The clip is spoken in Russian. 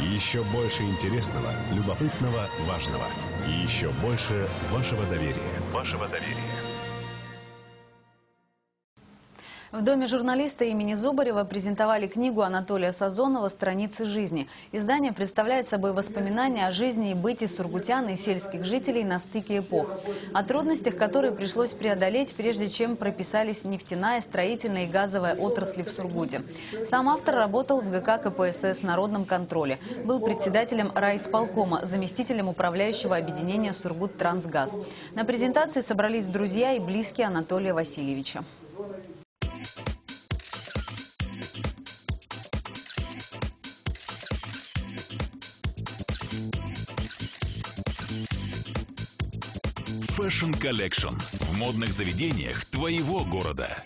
Еще больше интересного, любопытного, важного. И еще больше вашего доверия. Вашего доверия. В Доме журналиста имени Зубарева презентовали книгу Анатолия Сазонова «Страницы жизни». Издание представляет собой воспоминания о жизни и быте сургутян и сельских жителей на стыке эпох. О трудностях, которые пришлось преодолеть, прежде чем прописались нефтяная, строительная и газовая отрасли в Сургуте. Сам автор работал в ГК КПСС «Народном контроле». Был председателем райисполкома, заместителем управляющего объединения «Сургут Трансгаз». На презентации собрались друзья и близкие Анатолия Васильевича. Fashion Collection в модных заведениях твоего города.